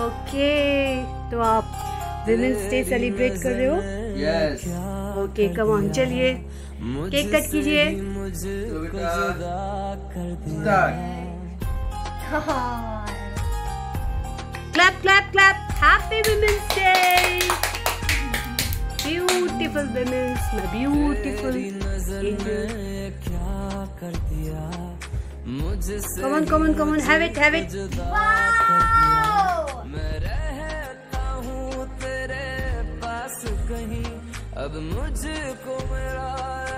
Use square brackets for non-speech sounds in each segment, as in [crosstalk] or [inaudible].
Okay तो आप women's day celebrate कर रहे हो? यस ओके कम ऑन चलिए? केक कट कीजिए। तो बेटा clap clap clap happy women's day beautiful women's मैं beautiful come on come on come on have it have it अब मुझको मेरा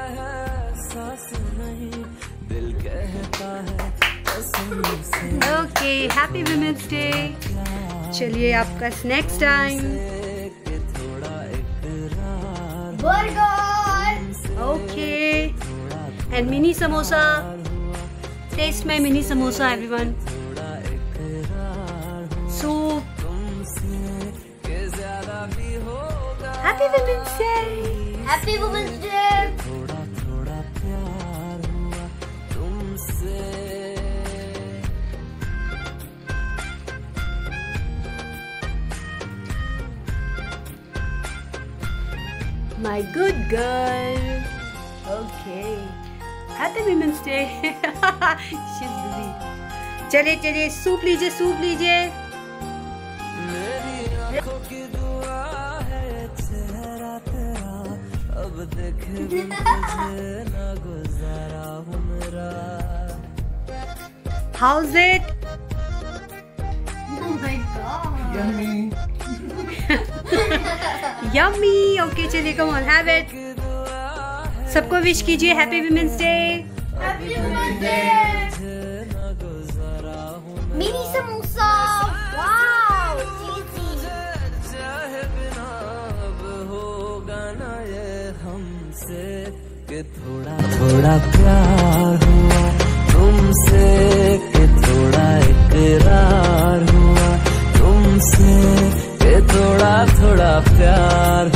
एहसास नहीं। दिल कहता है ओके हैप्पी विमेंस डे चलिए आपका स्नैक्स टाइम थोड़ा okay and mini samosa taste my mini samosa everyone soup happy women's day happy women's day थोड़ा थोड़ा प्यार हुआ तुमसे My good girl. Okay. Happy Women's Day. [laughs] She's busy. चलिए चलिए सूप लीजिए सूप लीजिए देखे ना गुजारा हूँ मेरा How's it? Oh my god. Yummy. Yummy. Okay, चलिए कम on, have it. है सबको विश कीजिए happy women's day happy Women's Day. हमसे के थोड़ा थोड़ा प्यार हुआ। तुमसे के थोड़ा इकरार हुआ। तुमसे के थोड़ा थोड़ा प्यार